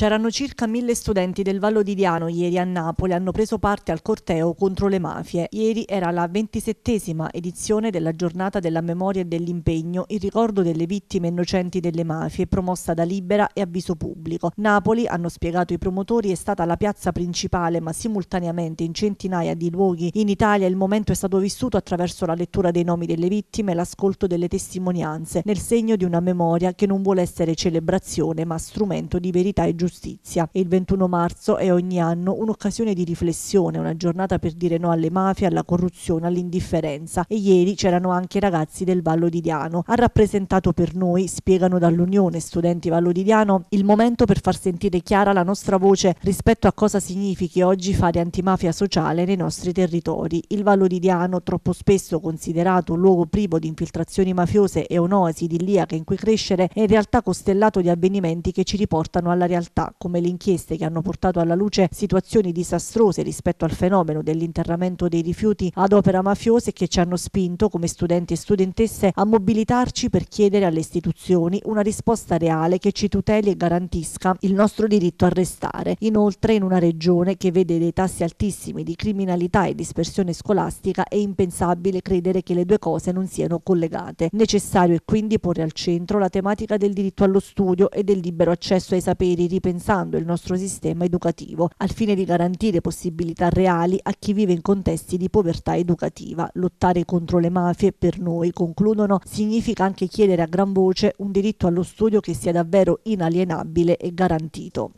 C'erano circa mille studenti del Vallo di Diano ieri a Napoli, hanno preso parte al corteo contro le mafie. Ieri era la ventisettesima edizione della giornata della memoria e dell'impegno in ricordo delle vittime innocenti delle mafie, promossa da Libera e Avviso Pubblico. Napoli, hanno spiegato i promotori, è stata la piazza principale, ma simultaneamente in centinaia di luoghi in Italia il momento è stato vissuto attraverso la lettura dei nomi delle vittime e l'ascolto delle testimonianze, nel segno di una memoria che non vuole essere celebrazione, ma strumento di verità e giustizia e il 21 marzo è ogni anno un'occasione di riflessione, una giornata per dire no alle mafie, alla corruzione, all'indifferenza e ieri c'erano anche i ragazzi del Vallo di Diano. Ha rappresentato per noi, spiegano dall'Unione Studenti Vallo di Diano, il momento per far sentire chiara la nostra voce rispetto a cosa significhi oggi fare antimafia sociale nei nostri territori. Il Vallo di Diano, troppo spesso considerato un luogo privo di infiltrazioni mafiose e un'oasi idilliaca in cui crescere, è in realtà costellato di avvenimenti che ci riportano alla realtà realtà, come le inchieste che hanno portato alla luce situazioni disastrose rispetto al fenomeno dell'interramento dei rifiuti ad opera mafiosa e che ci hanno spinto come studenti e studentesse a mobilitarci per chiedere alle istituzioni una risposta reale che ci tuteli e garantisca il nostro diritto a restare. Inoltre in una regione che vede dei tassi altissimi di criminalità e dispersione scolastica è impensabile credere che le due cose non siano collegate. Necessario è quindi porre al centro la tematica del diritto allo studio e del libero accesso ai saperi ripensando il nostro sistema educativo al fine di garantire possibilità reali a chi vive in contesti di povertà educativa. Lottare contro le mafie per noi, concludono, significa anche chiedere a gran voce un diritto allo studio che sia davvero inalienabile e garantito.